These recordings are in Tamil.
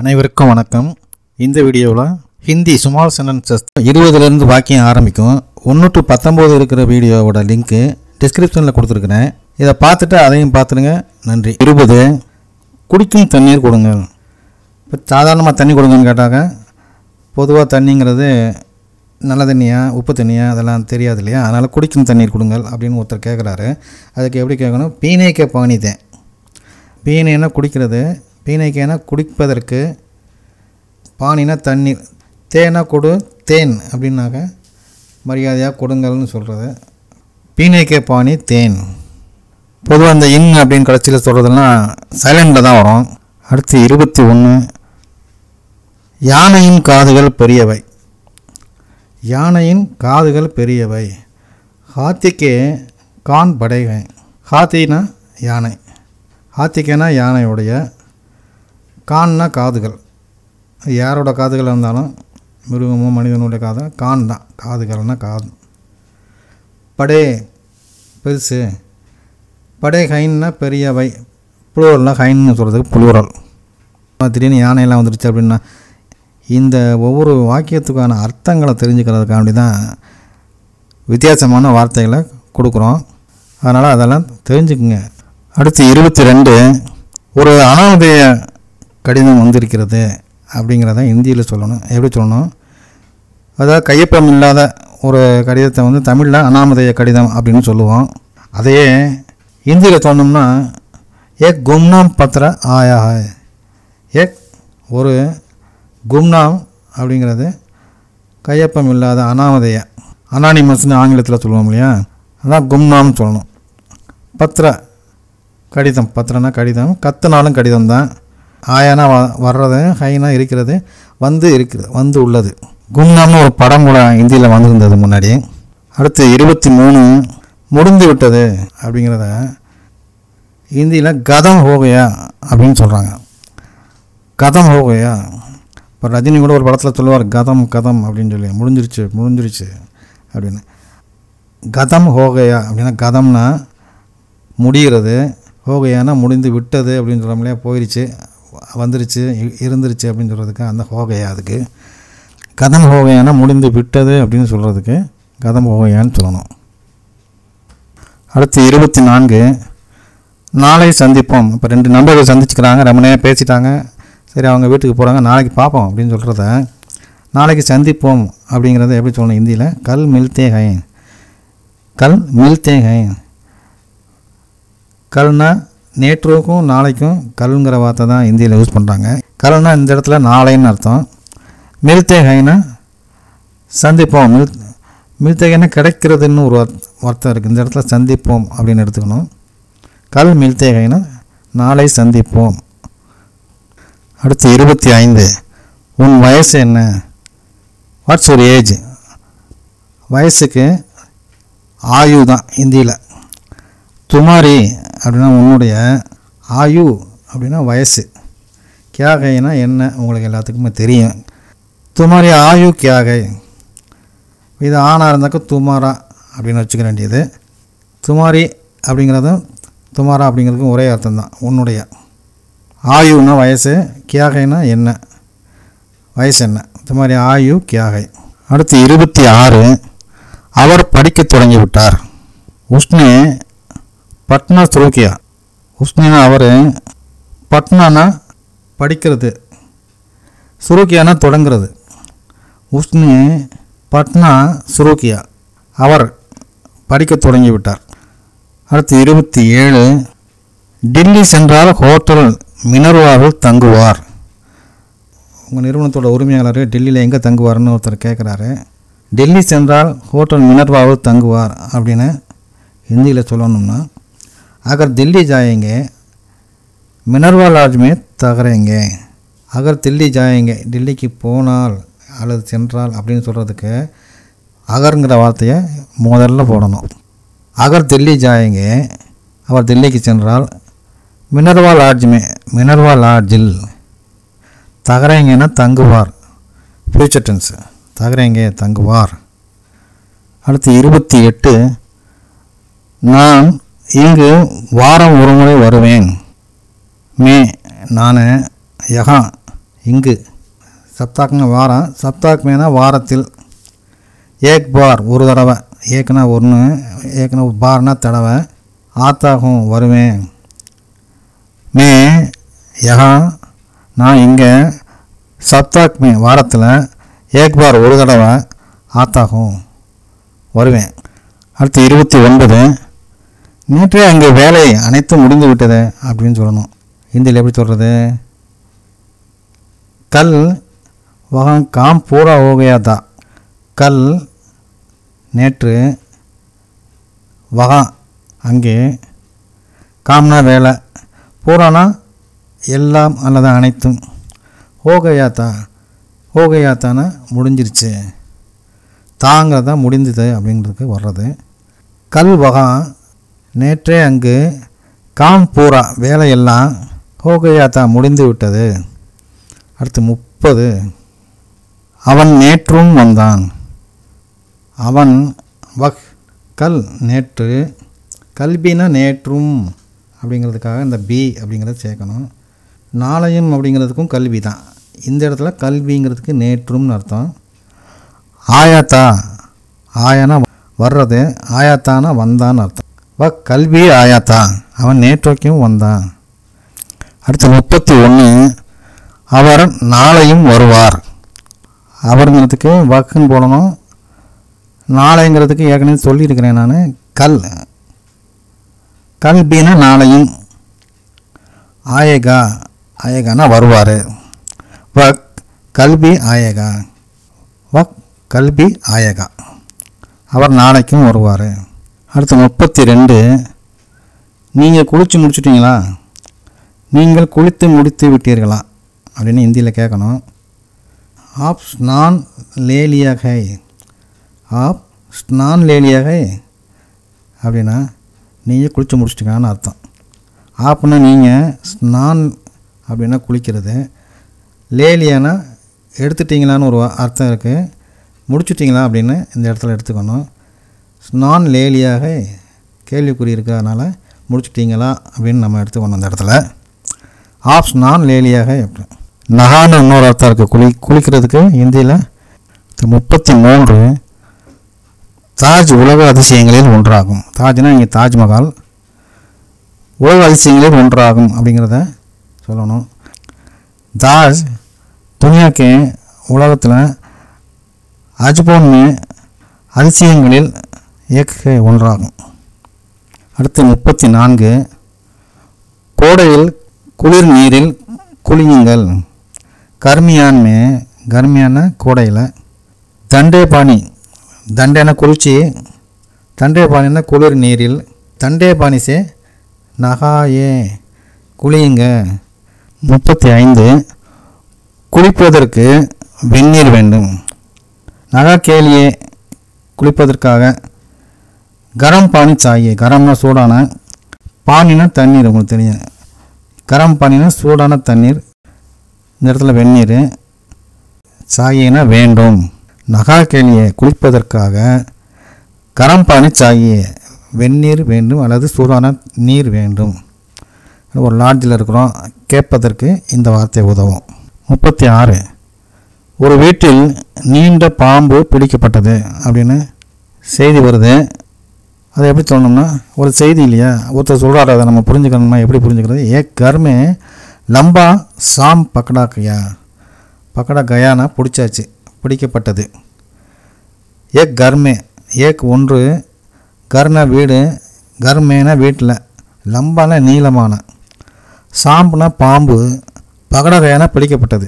அனைவருக்கும் வணக்கம். இந்த வீடியோவில் ஹிந்தி சுமால் சென்டென்சஸ் இருபதுலேருந்து வாக்கியம் ஆரம்பிக்கும். ஒன்று டு பத்தொம்போது இருக்கிற வீடியோவோட லிங்க்கு டிஸ்கிரிப்ஷனில் கொடுத்துருக்குறேன். இதை பார்த்துட்டு அதையும் பார்த்துடுங்க நன்றி. இருபது. குடிக்கும் தண்ணீர் கொடுங்க. இப்போ சாதாரணமாக தண்ணி கொடுங்கன்னு கேட்டாங்க பொதுவாக தண்ணிங்கிறது நல்ல தண்ணியா உப்பு தண்ணியா அதெல்லாம் தெரியாது இல்லையா? அதனால் குடிக்கும் தண்ணீர் கொடுங்கள் அப்படின்னு ஒருத்தர் கேட்குறாரு அதுக்கு எப்படி கேட்கணும் பீனேக்க பாணிதேன் பீனைன்னா குடிக்கிறது பீனைக்கேனா குடிப்பதற்கு பானினா தண்ணீர் தேனா கொடு தேன் அப்படின்னாக்க மரியாதையாக கொடுங்கள்னு சொல்கிறது பீனைக்கே பானி தேன். பொதுவாக இந்த இன் அப்படின்னு கடைசியில் சொல்கிறதுனா சைலண்டில் தான் வரும். அடுத்து இருபத்தி ஒன்று யானையின் காதுகள் பெரியவை. யானையின் காதுகள் பெரியவை. ஹாத்திக்கே கான் படைவை ஹாத்தினா யானை. ஹாத்திக்கேனா யானையுடைய கான்னா காதுகள். யாரோட காதுகள் இருந்தாலும் மிருகமோ மனிதனுடைய காது கான் தான். காதுகள்னா காது. படே பெருசு. படே ஹைன்னா பெரியவை புளூரல்னால் ஹைன்னு சொல்கிறதுக்கு புளூரல் திடீர்னு யானையெல்லாம் வந்துருச்சு அப்படின்னா இந்த ஒவ்வொரு வாக்கியத்துக்கான அர்த்தங்களை தெரிஞ்சுக்கிறதுக்காண்டி தான் வித்தியாசமான வார்த்தைகளை கொடுக்குறோம். அதனால் அதெல்லாம் தெரிஞ்சுக்குங்க. அடுத்து இருபத்தி ரெண்டு ஒரு அனாமதேய கடிதம் வந்திருக்கிறது அப்படிங்கிறத இந்தியில் சொல்லணும். எப்படி சொல்லணும்? அதாவது கையொப்பம் இல்லாத ஒரு கடிதத்தை வந்து தமிழில் அனாமதேய கடிதம் அப்படின்னு சொல்லுவோம். அதையே இந்தியில் சொன்னோம்னா ஏக் கும்னாம் பத்திர ஆயா ஏக் ஒரு கும்னாம் அப்படிங்கிறது கையொப்பம் இல்லாத அனாமதேய அனானிமஸ்னு ஆங்கிலத்தில் சொல்லுவோம் இல்லையா? அதான் கும்னாம்னு சொல்லணும். பத்திர கடிதம் பத்திரனா கடிதம் கத்துனாலும் கடிதம் தான் ஆயானா வ வர்றது ஹைனா இருக்கிறது வந்து இருக்கிறது வந்து உள்ளது. கும்னாம்னு ஒரு படம் கூட இந்தியில் வந்திருந்தது முன்னாடி. அடுத்து இருபத்தி மூணு முடிந்து விட்டது அப்படிங்கிறத ஹிந்தியில் கதம் ஹோகையா அப்படின்னு சொல்கிறாங்க கதம் ஹோகையா. இப்போ ரஜினி கூட ஒரு படத்தில் சொல்லுவார் கதம் கதம் அப்படின்னு சொல்லி. முடிஞ்சிருச்சு முடிஞ்சிருச்சு அப்படின்னு. கதம் ஹோகையா அப்படின்னா கதம்னா முடிகிறது ஹோகையானா முடிந்து விட்டது அப்படின்னு சொல்கிறோம் போயிடுச்சு வந்துருச்சு இருந்துருச்சு அப்படின்னு சொல்கிறதுக்கு அந்த ஹோகையா அதுக்கு? கதம் ஹோகையானா முடிந்து விட்டது அப்படின்னு சொல்கிறதுக்கு கதம் ஹோகையான்னு சொல்லணும். அடுத்து இருபத்தி நான்கு நாளை சந்திப்போம். இப்போ ரெண்டு நண்பர்கள் சந்திச்சுக்கிறாங்க ரொம்ப நேரம் பேசிட்டாங்க. சரி அவங்க வீட்டுக்கு போகிறாங்க நாளைக்கு பார்ப்போம் அப்படின்னு சொல்கிறத நாளைக்கு சந்திப்போம் அப்படிங்கிறத எப்படி சொல்லணும் ஹிந்தியில் கல் மில்தே ஹை கல் மில்தே ஹை கல்னா நேற்றுக்கும் நாளைக்கும் கல்ங்கிற வார்த்தை தான் இந்தியில் யூஸ் பண்ணுறாங்க கல்னா இந்த இடத்துல நாளைன்னு அர்த்தம். மில்தே ஹைனா சந்திப்போம். மில் மில்தேகைனா கிடைக்கிறதுன்னு ஒரு வார்த்தை இருக்குது இந்த இடத்துல சந்திப்போம் அப்படின்னு எடுத்துக்கணும். கல் மில்தேகைனா நாளை சந்திப்போம். அடுத்து இருபத்தி ஐந்து. உன் வயசு என்ன? வாட்ஸ் ஒரு ஏஜ் வயசுக்கு ஆயு தான் ஹிந்தியில் துமாரி அப்படின்னா உன்னுடைய ஆயு அப்படின்னா வயசு. கியாகைனா என்ன? உங்களுக்கு எல்லாத்துக்குமே தெரியும். துமாரி ஆயு கியாகை. இது ஆணாக இருந்தாக்கா துமாரா அப்படின்னு வச்சுக்க வேண்டியது. துமாரி அப்படிங்கிறதும் துமாரா அப்படிங்கிறதுக்கும் ஒரே அர்த்தம் தான். உன்னுடைய ஆயுனா வயசு கியாகைனா என்ன? வயசு என்ன? துமாரி ஆயு கியாகை. அடுத்து இருபத்தி ஆறு அவர் படிக்கத் தொடங்கி விட்டார். உஷ்ணே பட்னா துருக்கியா? உஸ்னினா அவர் பட்னானா படிக்கிறது சுருக்கியானா தொடங்கிறது. உஸ்னி பட்னா சுருக்கியா அவர் படிக்கத் தொடங்கி விட்டார் அடுத்து இருபத்தி ஏழு டெல்லி சென்றால் ஹோட்டல் மினர்வாவில் தங்குவார். உங்கள் நிறுவனத்தோட உரிமையாளர் டெல்லியில் எங்கே தங்குவார்னு ஒருத்தர் கேட்குறாரு டெல்லி சென்றால் ஹோட்டல் மினர்வாவில் தங்குவார் அப்படின்னு ஹிந்தியில் சொல்லணும்னா अगर दिल्ली जाएंगे மினர்வா லாட்ஜ் மே தகரேங்க அகர் தில்லி ஜாயங்க டெல்லிக்கு போனால் அல்லது சென்றால் அப்படின்னு சொல்கிறதுக்கு அகருங்கிற வார்த்தையை முதல்ல போடணும் அகர் தில்லி ஜாயங்க அவர் தில்லிக்கு சென்றால் மினர்வா லாட்ஜ் மே மினர்வா லாட்ஜில் தகரேங்கன்னா தங்குவார் ஃபியூச்சர் டென்ஸ் தகரேங்க தங்குவார் அடுத்து இருபத்தி எட்டு நான் இங்கு வாரம் ஒரு முறை வருவேன். மே நான் யகா இங்கு. சப்தாக்குங்க வாரம் சப்தாக் மேனா வாரத்தில். ஏக் பார் ஒரு தடவை. ஏக்குனா ஒன்று ஏக்குனா பார்னா தடவை. ஆத்தாகும் வருவேன். மே யகா நான் இங்கே சப்தாக் மே வாரத்தில் ஏக் பார் ஒரு தடவை ஆத்தாகும் வருவேன். அடுத்து இருபத்தி ஒன்பது நேற்றே அங்கே வேலை அனைத்தும் முடிந்து விட்டது அப்படின்னு சொல்லணும். ஹிந்தியில் எப்படி சொல்கிறது கல் வகம் காம் பூரா ஓகையாதா கல் நேற்று வகம் அங்கே காம்னா வேலை. பூரானா எல்லாம் அல்லது அனைத்தும். ஓகையாத்தா ஓகையாத்தானா முடிஞ்சிருச்சு. தாங்கிறதா முடிந்தது அப்படிங்கிறதுக்கு வர்றது. கல் வகம் நேற்றே அங்கு காம் பூரா வேலையெல்லாம் ஹோகயாத்தா முடிந்து விட்டது அடுத்து முப்பது. அவன் நேற்றும் வந்தான். அவன் வக் கல் நேற்று கல்வினா நேற்றும் அப்படிங்கிறதுக்காக இந்த பி அப்படிங்கிறத சேர்க்கணும். நாளையும் அப்படிங்கிறதுக்கும் கல்வி தான். இந்த இடத்துல கல்விங்கிறதுக்கு நேற்றும்னு அர்த்தம். ஆயாத்தா ஆயானா வர்றது ஆயாத்தானா வந்தான்னு அர்த்தம். வ கல்வி ஆயாத்தான். அவன் நேற்றைக்கும் வந்தான். அடுத்து முப்பத்தி ஒன்று அவர் நாளையும் வருவார். அவருங்கிறதுக்கு வக்குன்னு போடணும். நாளைங்கிறதுக்கு ஏற்கனவே சொல்லியிருக்கிறேன் நான். கல். கல்பின்னா நாளையும். ஆயகா ஆயகானா வருவார். வக் கல்வி ஆயகா. வக் கல்வி ஆயகா. அவர் நாளைக்கும் வருவார். அடுத்து முப்பத்தி ரெண்டு நீங்கள் குளித்து முடிச்சிட்டிங்களா? நீங்கள் குளித்து முடித்து விட்டீர்களா? அப்படின்னு ஹிந்தியில் கேட்கணும். ஆப் ஸ்நான் லேலியாக. ஆப் ஸ்நான் லேலியாக. அப்படின்னா நீங்கள் குளித்து முடிச்சிட்டிங்களான்னு அர்த்தம். ஆப்னா நீங்கள் ஸ்நான் அப்படின்னா குளிக்கிறது. லேலியானா எடுத்துட்டிங்களான்னு ஒரு அர்த்தம் இருக்குது முடிச்சுட்டிங்களா அப்படின்னு இந்த இடத்துல எடுத்துக்கணும். ஸ்நான் லேலியாக கேள்விக்குறி இருக்கிறதுனால முடிச்சுட்டிங்களா முடிச்சிட்டிங்களா அப்படின்னு நம்ம எடுத்துக்கணும் வந்த இடத்துல ஆப்ஸ் ஸ்நான் லேலியாக எப்படி நகான்னு இன்னொரு அர்த்தம் இருக்குது குளி குளிக்கிறதுக்கு இந்தியில் முப்பத்தி மூன்று தாஜ் உலக அதிசயங்களில் ஒன்றாகும். தாஜ்னா இங்கே தாஜ்மஹால் உலக அதிசயங்களில் ஒன்றாகும் அப்படிங்கிறத சொல்லணும். தாஜ் துனியாக்கு உலகத்தில் அஜ்போன் அதிசயங்களில் ஏக ஒன்றாகும். அடுத்து முப்பத்தி நான்கு கோடையில் குளிர் நீரில் குளியுங்கள். கர்மியான்மே கர்மியான கோடையில் தண்டே பானி தண்டேன குளிர்ச்சி தண்டே குளிர் நீரில் தண்டே பானி நகாயே. குளியுங்க. முப்பத்தி ஐந்து குளிப்பதற்கு வெந்நீர் வேண்டும். நகா கேலியே குளிப்பதற்காக கரம் பானி சாயே. கரம்னா சூடான பானினா தண்ணீர் உங்களுக்கு தெரியும். கரம் பானினா சூடான தண்ணீர். இந்த இடத்துல வெந்நீர். சாயினா வேண்டும். நகா கேலியே குளிப்பதற்காக கரம் பானி சாயே. வெந்நீர் வேண்டும் அல்லது சூடான நீர் வேண்டும். ஒரு லாட்ஜில் இருக்கிறோம். கேட்பதற்கு இந்த வார்த்தை உதவும். முப்பத்தி ஆறு. ஒரு வீட்டில் நீண்ட பாம்பு பிடிக்கப்பட்டது அப்படின்னு செய்தி வருது. அதை எப்படி சொல்லணும்னா ஒரு செய்தி இல்லையா? ஒருத்தர் சொல்கிறாரு அதை நம்ம புரிஞ்சுக்கணும்னா எப்படி புரிஞ்சுக்கிறது? ஏ கர்மே லம்பா சாம் பக்கடா கயா. பக்கடா கயானா பிடிச்சாச்சு பிடிக்கப்பட்டது. ஏக் கர்மே ஏக் ஒன்று கர்னா வீடு கர்மேனா வீட்டில் லம்பான நீளமான. சாம்புனா பாம்பு பகடா கயானா பிடிக்கப்பட்டது.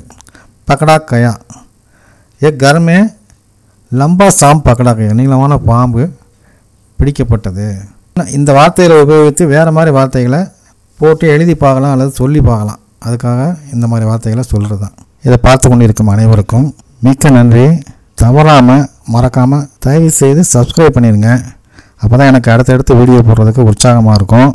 பக்கடா கயா. ஏ கர்மே லம்பா சாம் பக்கடா கயா. நீளமான பாம்பு பிடிக்கப்பட்டது. இந்த வார்த்தைகளை உபயோகித்து வேறு மாதிரி வார்த்தைகளை போட்டு எழுதி பார்க்கலாம் அல்லது சொல்லி பார்க்கலாம். அதுக்காக இந்த மாதிரி வார்த்தைகளை சொல்கிறது தான் இதை பார்த்து கொண்டிருக்கும் அனைவருக்கும் மிக்க நன்றி. தவறாமல் மறக்காமல் தயவு செய்து சப்ஸ்கிரைப் பண்ணிடுங்க அப்போ தான் எனக்கு அடுத்தடுத்து வீடியோ போடுறதுக்கு உற்சாகமாக இருக்கும்.